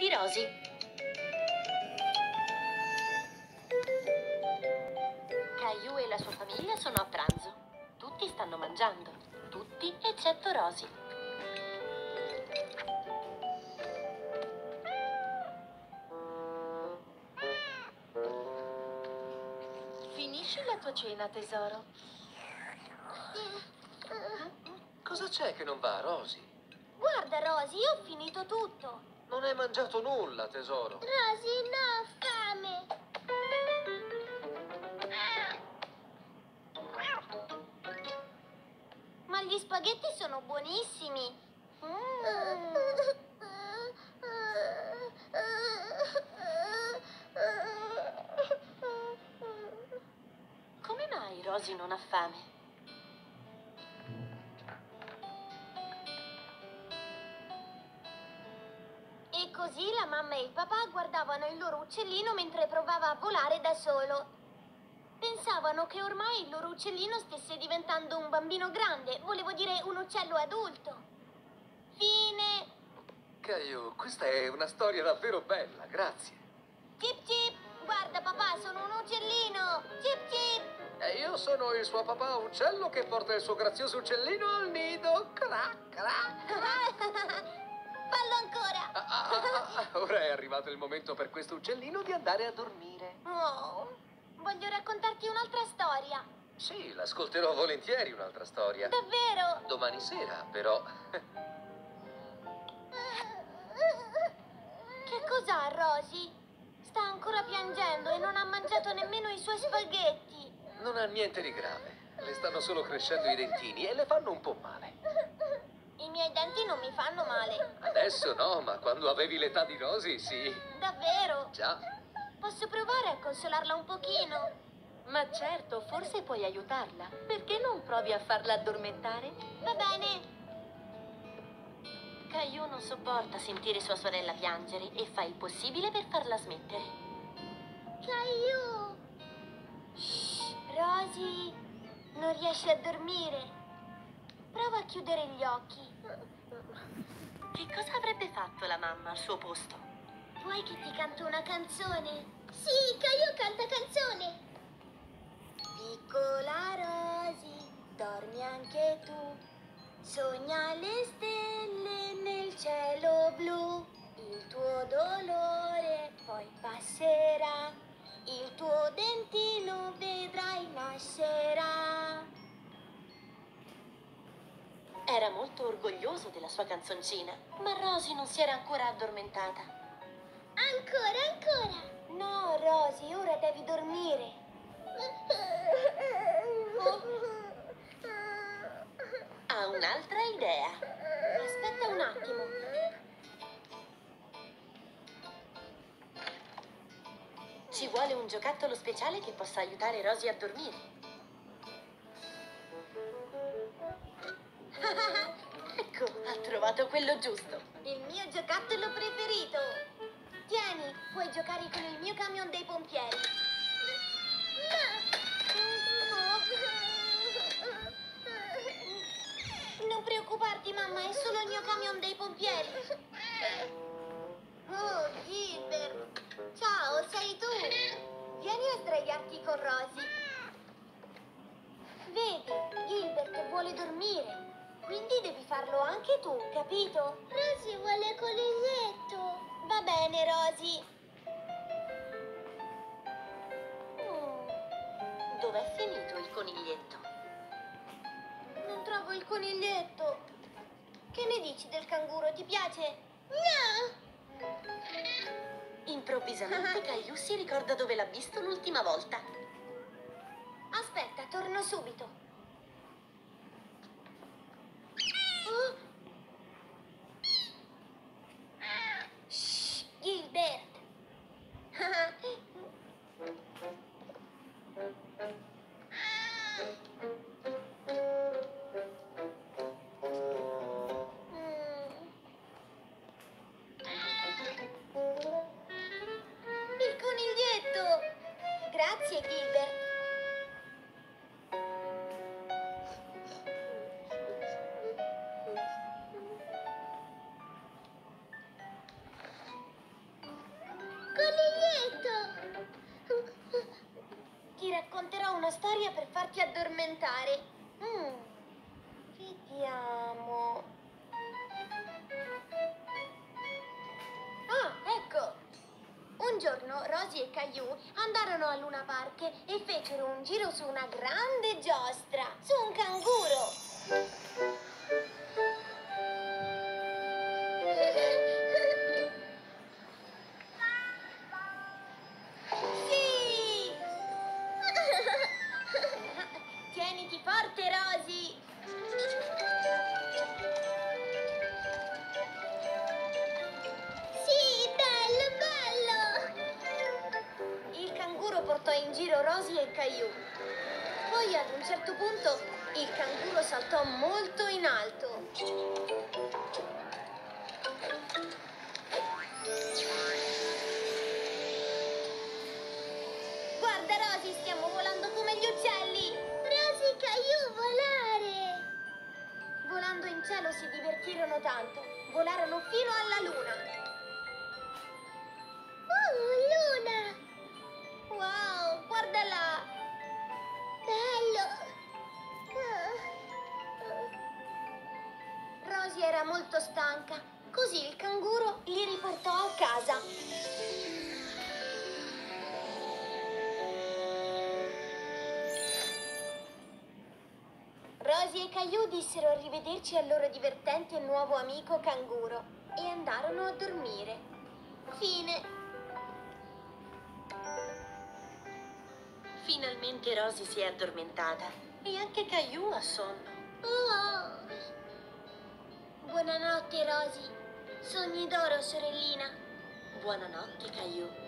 di Rosy. Caillou e la sua famiglia sono a pranzo. Tutti stanno mangiando. Tutti eccetto Rosy. Finisci la tua cena, tesoro. Cosa c'è che non va, Rosy? Guarda, Rosy, io ho finito tutto. Non hai mangiato nulla, tesoro. Rosy, no, fame. Ma gli spaghetti sono buonissimi. Mm. Come mai Rosy non ha fame? Così la mamma e il papà guardavano il loro uccellino mentre provava a volare da solo. Pensavano che ormai il loro uccellino stesse diventando un bambino grande, volevo dire un uccello adulto. Fine. Caio, questa è una storia davvero bella, grazie. Chip chip, guarda papà, sono un uccellino. Chip chip. E io sono il suo papà uccello che porta il suo grazioso uccellino al nido. Cra, cra. Fallo ancora. Ah, ah, ah, ah, Ora è arrivato il momento per questo uccellino di andare a dormire. Oh, voglio raccontarti un'altra storia. Sì, l'ascolterò volentieri un'altra storia. Davvero? Domani sera, però. Che cos'ha Rosy? Sta ancora piangendo e non ha mangiato nemmeno i suoi spaghetti. Non ha niente di grave. Le stanno solo crescendo i dentini e le fanno un po' male. I miei denti non mi fanno male. Adesso no, ma quando avevi l'età di Rosy, sì. Davvero? Già. Posso provare a consolarla un pochino? Ma certo, forse puoi aiutarla. Perché non provi a farla addormentare? Va bene. Caillou non sopporta sentire sua sorella piangere e fa il possibile per farla smettere. Caillou. Shh, Rosy, non riesci a dormire. Prova a chiudere gli occhi. Che cosa avrebbe fatto la mamma al suo posto? Vuoi che ti canto una canzone? Sì, Caillou canta canzone. Piccola Rosy, dormi anche tu. Sogna le stelle nel cielo blu. Il tuo dolore poi passerà. Il tuo dentino vedrai nascerà. Era molto orgoglioso della sua canzoncina, ma Rosy non si era ancora addormentata. Ancora, ancora. No, Rosy, ora devi dormire. Ha un'altra idea. Aspetta un attimo. Ci vuole un giocattolo speciale che possa aiutare Rosy a dormire. ecco, ha trovato quello giusto. Il mio giocattolo preferito. Tieni, puoi giocare con il mio camion dei pompieri. Non preoccuparti, mamma, è solo il mio camion dei pompieri. farlo anche tu, capito? Rosy vuole coniglietto. Va bene, Rosy. Oh, Dov'è finito il coniglietto? non trovo il coniglietto. Che ne dici del canguro? Ti piace? No! Improvvisamente Caillou si ricorda dove l'ha visto l'ultima volta. Aspetta, torno subito. Racconterò una storia per farti addormentare. Mm, vediamo. Ah, ecco. Un giorno Rosy e Caillou andarono a Luna Park e fecero un giro su una grande giostra, su un canguro. Giro Rosy e Caillou. Poi ad un certo punto il canguro saltò molto in alto. Guarda Rosy, stiamo volando come gli uccelli! Rosy, Caillou, volare! Volando in cielo si divertirono tanto. Volarono fino alla luna. Era molto stanca, così il canguro li riportò a casa. Rosy e Caillou dissero arrivederci al loro divertente nuovo amico canguro e andarono a dormire. Fine. Finalmente Rosy si è addormentata e anche Caillou ha sonno. Oh. Buonanotte, Rosy. Sogni d'oro, sorellina. Buonanotte, Caillou.